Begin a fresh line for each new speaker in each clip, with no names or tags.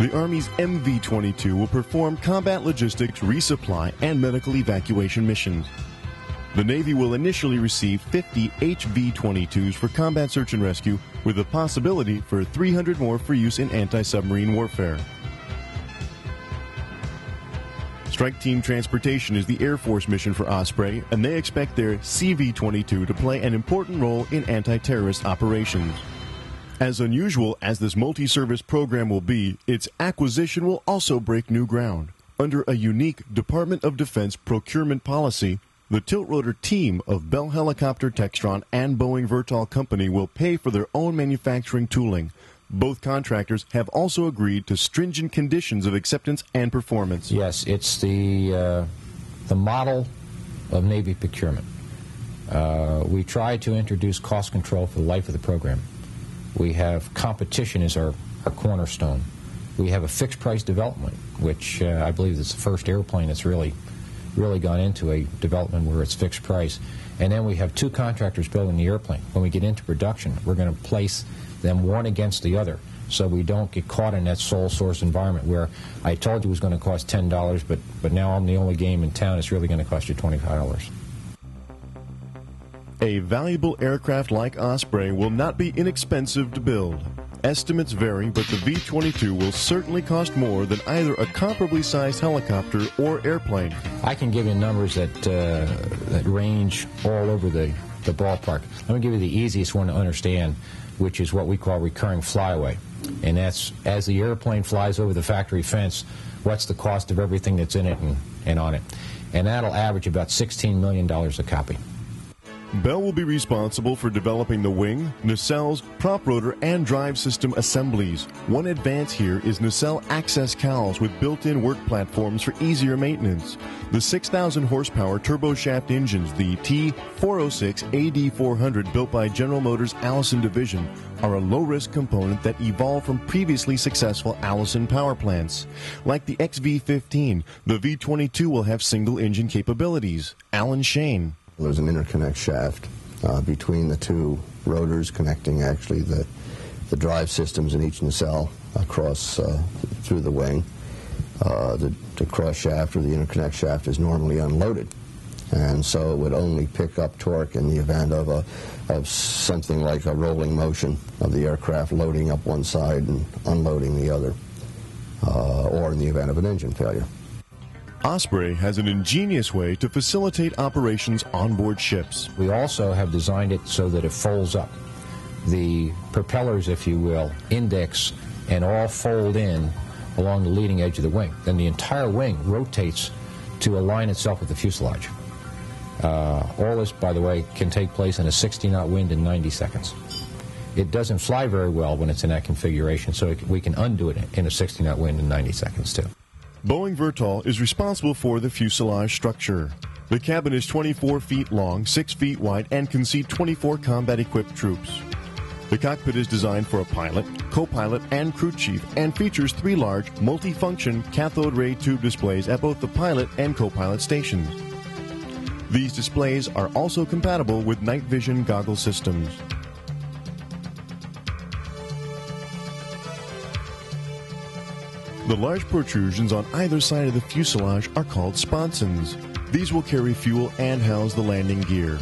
The Army's MV 22 will perform combat logistics, resupply, and medical evacuation missions. The Navy will initially receive 50 HV 22s for combat search and rescue, with the possibility for 300 more for use in anti submarine warfare. Strike Team Transportation is the Air Force mission for Osprey, and they expect their CV 22 to play an important role in anti terrorist operations. As unusual as this multi service program will be, its acquisition will also break new ground. Under a unique Department of Defense procurement policy, the Tiltrotor team of Bell Helicopter Textron and Boeing Vertol Company will pay for their own manufacturing tooling. Both contractors have also agreed to stringent conditions of acceptance and performance.
Yes, it's the uh, the model of Navy procurement. Uh, we try to introduce cost control for the life of the program. We have competition as our, our cornerstone. We have a fixed price development, which uh, I believe is the first airplane that's really really gone into a development where it's fixed price. And then we have two contractors building the airplane. When we get into production, we're going to place them one against the other so we don't get caught in that sole source environment where I told you it was going to cost $10, but, but now I'm the only game in town, it's really going to cost you $25.
A valuable aircraft like Osprey will not be inexpensive to build. Estimates vary, but the V 22 will certainly cost more than either a comparably sized helicopter or airplane.
I can give you numbers that, uh, that range all over the, the ballpark. Let me give you the easiest one to understand, which is what we call recurring flyaway. And that's as the airplane flies over the factory fence, what's the cost of everything that's in it and, and on it. And that'll average about $16 million a copy.
Bell will be responsible for developing the wing, nacelles, prop rotor, and drive system assemblies. One advance here is nacelle access cowls with built-in work platforms for easier maintenance. The 6,000 horsepower turboshaft engines, the T406 AD400 built by General Motors Allison Division, are a low-risk component that evolved from previously successful Allison power plants. Like the XV-15, the V-22 will have single-engine capabilities. Alan Shane.
There's an interconnect shaft uh, between the two rotors connecting actually the, the drive systems in each nacelle across uh, through the wing. Uh, the, the cross shaft or the interconnect shaft is normally unloaded and so it would only pick up torque in the event of a of something like a rolling motion of the aircraft loading up one side and unloading the other, uh, or in the event of an engine failure.
Osprey has an ingenious way to facilitate operations on board ships.
We also have designed it so that it folds up. The propellers, if you will, index and all fold in along the leading edge of the wing. Then the entire wing rotates to align itself with the fuselage. Uh, all this, by the way, can take place in a 60 knot wind in 90 seconds. It doesn't fly very well when it's in that configuration, so it, we can undo it in a 60 knot wind in 90 seconds, too.
Boeing Vertol is responsible for the fuselage structure. The cabin is 24 feet long, 6 feet wide, and can seat 24 combat equipped troops. The cockpit is designed for a pilot, co pilot, and crew chief and features three large, multi-function cathode ray tube displays at both the pilot and co pilot stations. These displays are also compatible with night vision goggle systems. The large protrusions on either side of the fuselage are called sponsons. These will carry fuel and house the landing gear.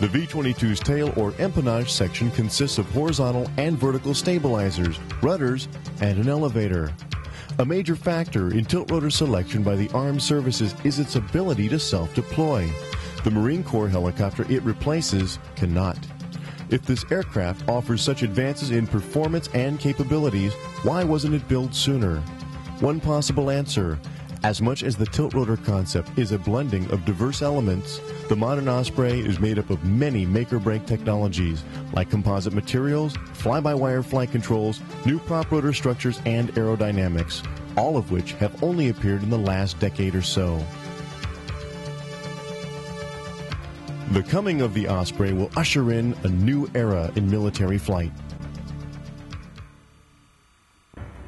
The V-22's tail or empennage section consists of horizontal and vertical stabilizers, rudders, and an elevator. A major factor in tilt rotor selection by the armed services is its ability to self-deploy. The Marine Corps helicopter it replaces cannot. If this aircraft offers such advances in performance and capabilities, why wasn't it built sooner? One possible answer as much as the tilt rotor concept is a blending of diverse elements, the modern Osprey is made up of many make or break technologies like composite materials, fly by wire flight controls, new prop rotor structures, and aerodynamics, all of which have only appeared in the last decade or so. The coming of the Osprey will usher in a new era in military flight.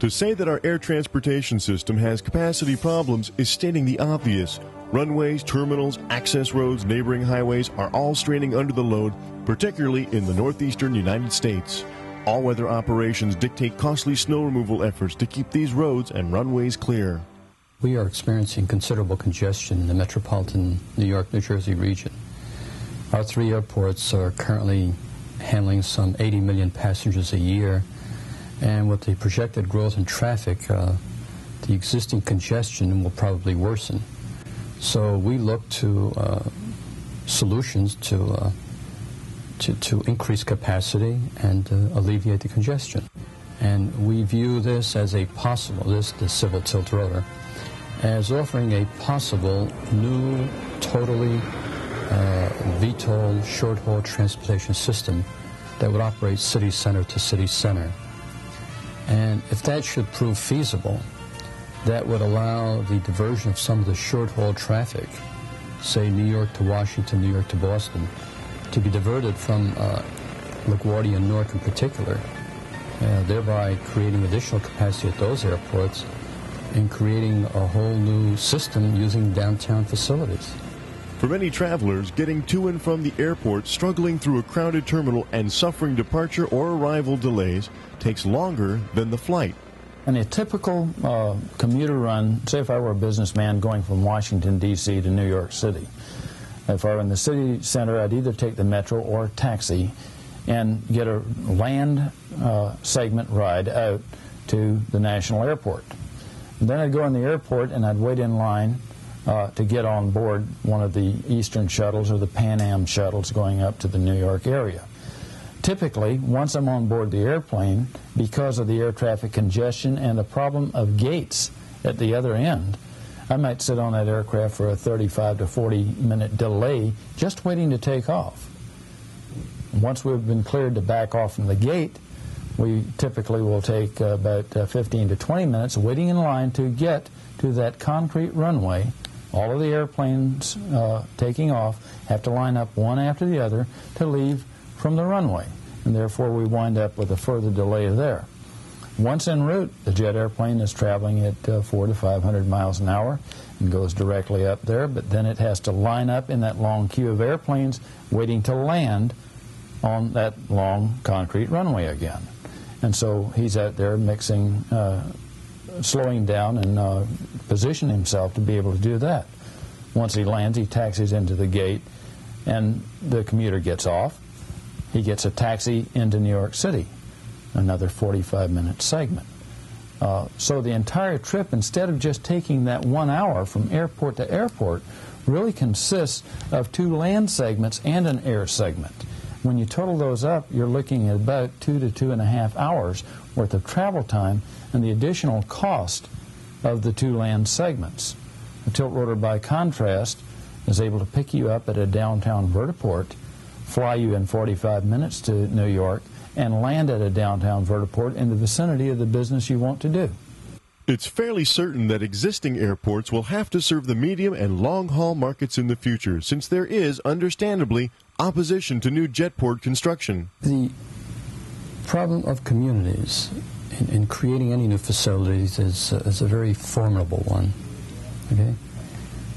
To say that our air transportation system has capacity problems is stating the obvious. Runways, terminals, access roads, neighboring highways are all straining under the load, particularly in the northeastern United States. All weather operations dictate costly snow removal efforts to keep these roads and runways clear.
We are experiencing considerable congestion in the metropolitan New York, New Jersey region. Our three airports are currently handling some 80 million passengers a year, and with the projected growth in traffic, uh, the existing congestion will probably worsen. So we look to uh, solutions to, uh, to, to increase capacity and uh, alleviate the congestion. And we view this as a possible, this the civil tilt rotor, as offering a possible new, totally uh, VTOL short-haul transportation system that would operate city center to city center. And if that should prove feasible, that would allow the diversion of some of the short-haul traffic, say New York to Washington, New York to Boston, to be diverted from uh, LaGuardia and Newark in particular, uh, thereby creating additional capacity at those airports and creating a whole new system using downtown facilities.
For many travelers, getting to and from the airport, struggling through a crowded terminal, and suffering departure or arrival delays takes longer than the flight.
In a typical uh, commuter run, say if I were a businessman going from Washington, D.C. to New York City, if I were in the city center, I'd either take the metro or taxi and get a land uh, segment ride out to the national airport. And then I'd go in the airport and I'd wait in line uh, to get on board one of the Eastern shuttles or the Pan Am shuttles going up to the New York area. Typically, once I'm on board the airplane, because of the air traffic congestion and the problem of gates at the other end, I might sit on that aircraft for a 35 to 40 minute delay just waiting to take off. Once we've been cleared to back off from the gate, we typically will take uh, about uh, 15 to 20 minutes waiting in line to get to that concrete runway. All of the airplanes uh, taking off have to line up one after the other to leave from the runway, and therefore we wind up with a further delay there. Once en route, the jet airplane is traveling at uh, 4 to 500 miles an hour and goes directly up there, but then it has to line up in that long queue of airplanes waiting to land on that long concrete runway again. And so he's out there mixing, uh, slowing down and uh, positioning himself to be able to do that. Once he lands, he taxis into the gate, and the commuter gets off he gets a taxi into New York City, another 45 minute segment. Uh, so the entire trip, instead of just taking that one hour from airport to airport, really consists of two land segments and an air segment. When you total those up, you're looking at about two to two and a half hours worth of travel time and the additional cost of the two land segments. The tilt rotor, by contrast, is able to pick you up at a downtown vertiport fly you in 45 minutes to New York, and land at a downtown vertiport in the vicinity of the business you want to do.
It's fairly certain that existing airports will have to serve the medium and long haul markets in the future, since there is, understandably, opposition to new jetport construction.
The problem of communities in, in creating any new facilities is, uh, is a very formidable one. Okay,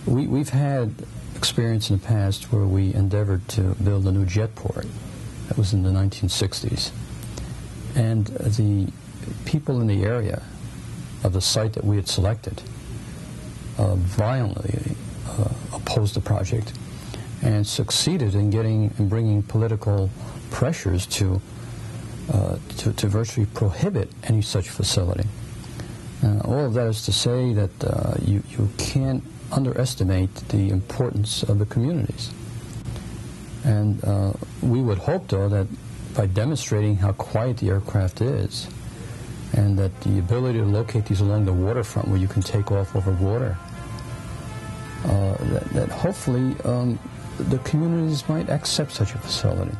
we, we've had experience in the past where we endeavored to build a new jetport. That was in the 1960s. And the people in the area of the site that we had selected uh, violently uh, opposed the project and succeeded in getting and bringing political pressures to, uh, to, to, virtually prohibit any such facility. Uh, all of that is to say that uh, you, you can't underestimate the importance of the communities. And uh, we would hope, though, that by demonstrating how quiet the aircraft is, and that the ability to locate these along the waterfront where you can take off over water, uh, that, that, hopefully um, the communities might accept such a facility.